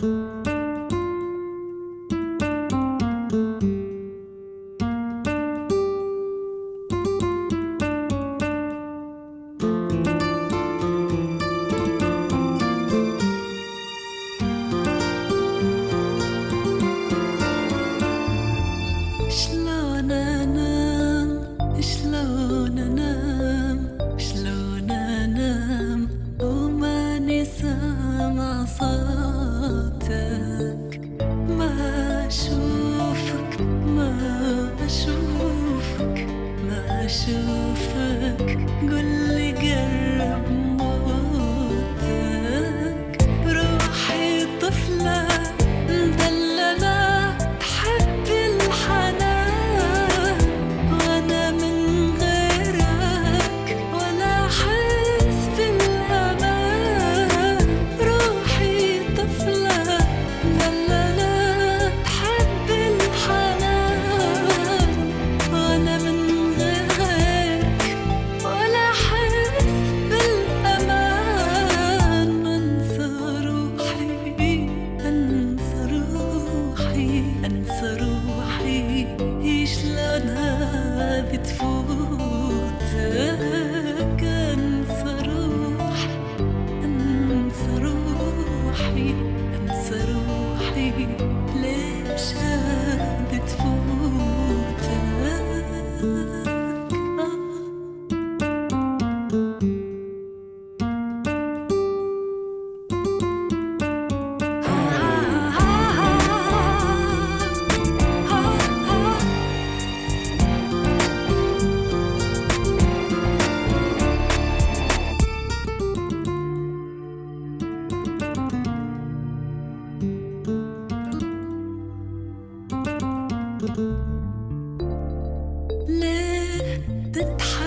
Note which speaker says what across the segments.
Speaker 1: Música It's full. 真大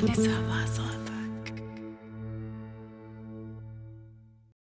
Speaker 1: Deine Sommer.